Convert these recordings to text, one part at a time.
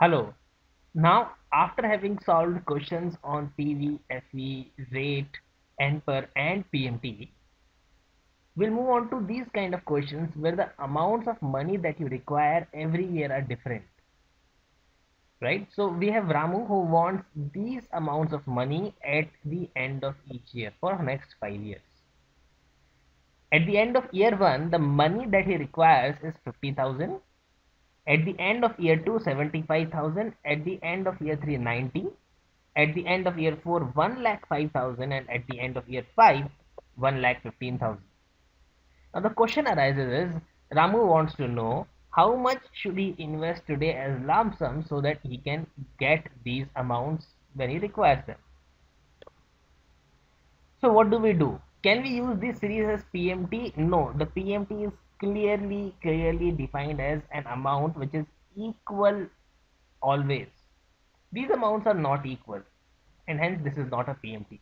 Hello. Now, after having solved questions on PV, FV, rate, NPER and PMT, we'll move on to these kind of questions where the amounts of money that you require every year are different. Right? So we have Ramu who wants these amounts of money at the end of each year for next five years. At the end of year one, the money that he requires is 50,000 at the end of year 2 75000 at the end of year 3 90 at the end of year 4 1 lakh 5000 and at the end of year 5 1 lakh 15000 now the question arises is ramu wants to know how much should he invest today as lump sum so that he can get these amounts when he requires them? So what do we do? Can we use this series as pmt no. The pmt is clearly clearly defined as an amount which is equal always. These amounts are not equal and hence this is not a PMT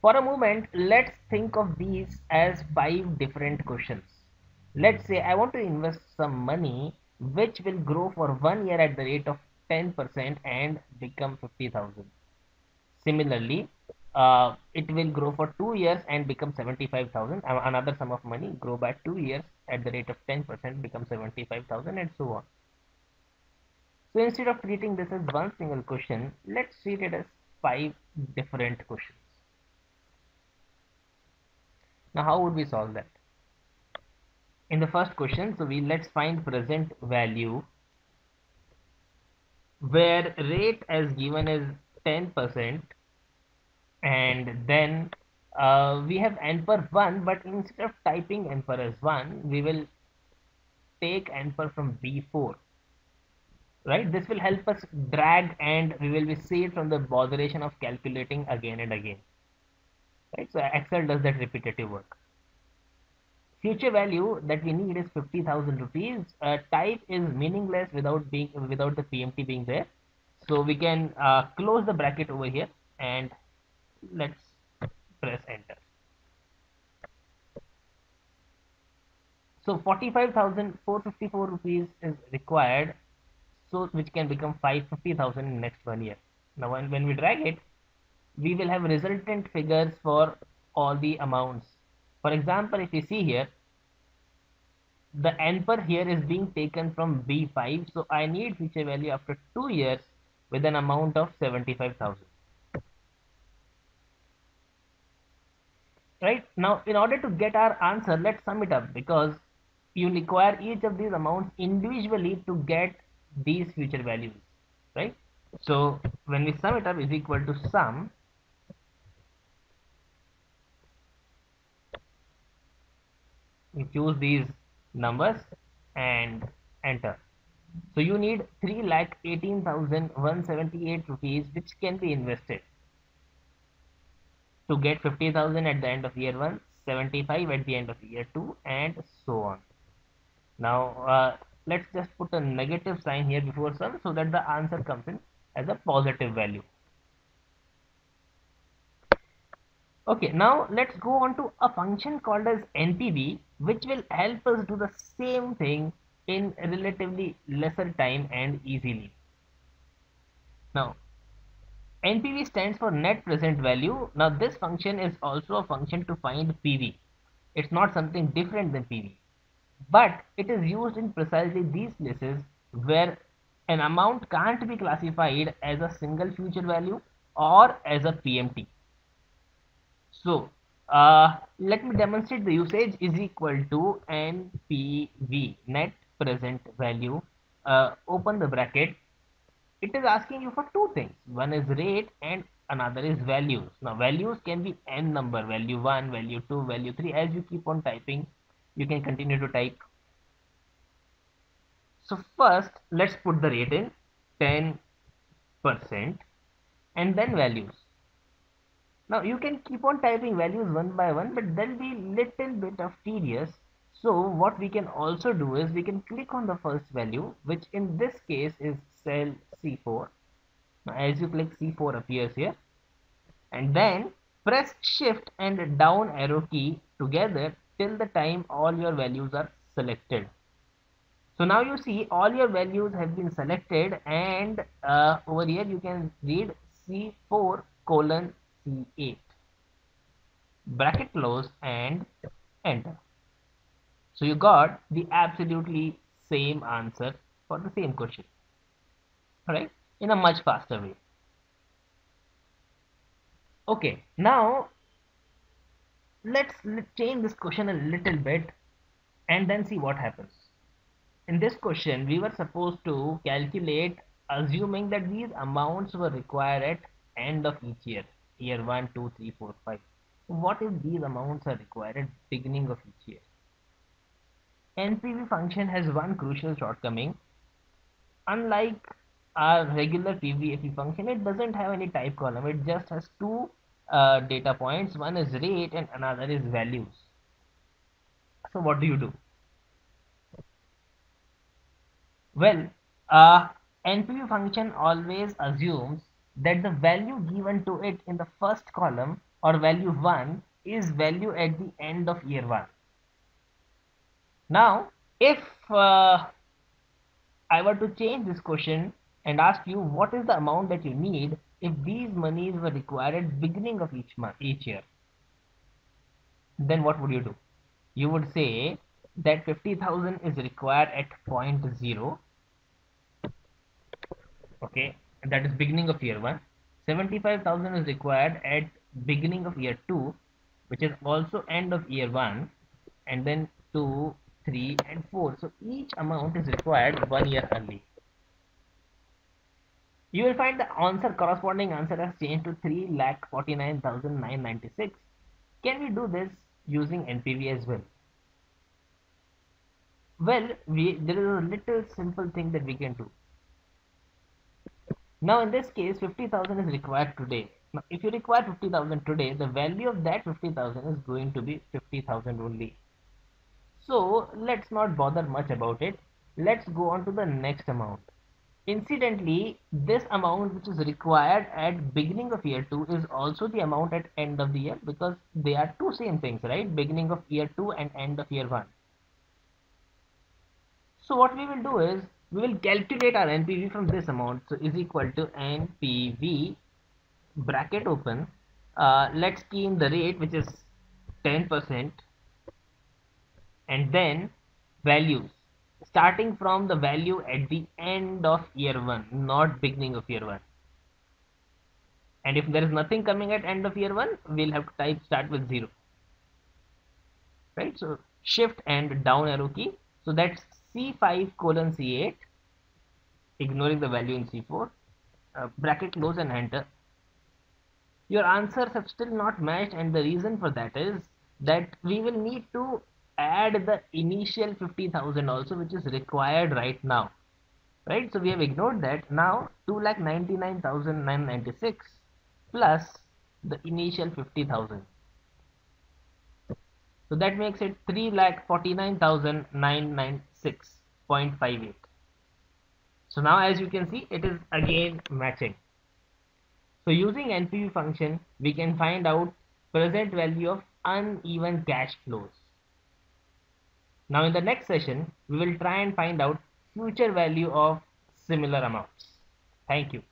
for a moment let's think of these as five different questions. Let's say I want to invest some money which will grow for one year at the rate of 10% and become 50,000 similarly uh, it will grow for two years and become 75,000 another sum of money grow by two years at the rate of 10% become 75,000 and so on. So instead of treating this as one single question let's treat it as five different questions. Now how would we solve that? In the first question so we let's find present value where rate as given is 10 percent and then uh, we have NPER 1 but instead of typing as 1 we will take NPER from B4 right? This will help us drag and we will be saved from the botheration of calculating again and again. Right? So Excel does that repetitive work. Future value that we need is 50,000 rupees. Uh, type is meaningless without being without the PMT being there. So we can uh, close the bracket over here and let's press enter. So 45,454 rupees is required so which can become 550,000 in next one year. Now when, when we drag it we will have resultant figures for all the amounts. For example if you see here the NPER here is being taken from B5 so I need future value after two years with an amount of 75,000 right? Now in order to get our answer let's sum it up because you require each of these amounts individually to get these future values. Right? So when we sum it up is equal to sum we choose these numbers and enter. So you need 3 lakh 18,178 rupees which can be invested to get 50,000 at the end of year 1, 75 at the end of year 2 and so on. Now uh, let's just put a negative sign here before sum so that the answer comes in as a positive value. Okay, now let's go on to a function called as NPV which will help us do the same thing in relatively lesser time and easily. Now NPV stands for net present value. Now this function is also a function to find PV. It's not something different than PV. But it is used in precisely these places where an amount can't be classified as a single future value or as a PMT. So uh, let me demonstrate the usage is equal to NPV net present value uh, open the bracket it is asking you for two things. One is rate and another is values. Now values can be n number value 1 value 2 value 3 as you keep on typing you can continue to type. So first let's put the rate in 10 percent and then values. Now you can keep on typing values one by one but there'll be little bit of tedious. So what we can also do is we can click on the first value which in this case is cell C4 now as you click C4 appears here. And then press shift and down arrow key together till the time all your values are selected. So now you see all your values have been selected and uh, over here you can read C4 colon C8 bracket close and enter. So you got the absolutely same answer for the same question right? In a much faster way. Okay. Now let's change this question a little bit and then see what happens. In this question we were supposed to calculate assuming that these amounts were required at end of each year. Year 1 2 3 4 5 what if these amounts are required at beginning of each year? NPV function has one crucial shortcoming. Unlike our regular PVFE function it doesn't have any type column. It just has two uh, data points. One is rate and another is values. So what do you do? Well uh, NPV function always assumes that the value given to it in the first column or value 1 is value at the end of year 1 now if uh, I were to change this question and ask you what is the amount that you need if these monies were required beginning of each month each year? Then what would you do? You would say that 50000 is required at point 0 okay that is beginning of year 1 75000 is required at beginning of year 2 which is also end of year 1 and then 2 3 and 4 so each amount is required one year early you will find the answer corresponding answer has changed to 3 lakh 49,996 can we do this using NPV as well? Well we there is a little simple thing that we can do. Now in this case 50,000 is required today. Now if you require 50,000 today the value of that 50,000 is going to be 50,000 only. So let's not bother much about it. Let's go on to the next amount incidentally this amount which is required at beginning of year 2 is also the amount at end of the year because they are two same things right? Beginning of year 2 and end of year 1 so what we will do is we will calculate our NPV from this amount. So is equal to NPV bracket open. Uh, let's key in the rate which is 10 percent and then values starting from the value at the end of year 1 not beginning of year 1 and if there is nothing coming at end of year 1 we'll have to type start with 0 right? So shift and down arrow key. So that's c5 colon c8 ignoring the value in c4 uh, bracket close and enter. Your answers have still not matched and the reason for that is that we will need to add the initial 50,000 also which is required right now. Right? So we have ignored that. Now 2,99,996 plus the initial 50,000 so that makes it 3,49,996.58 so now as you can see it is again matching. So using NPV function we can find out present value of uneven cash flows now in the next session, we will try and find out future value of similar amounts. Thank you.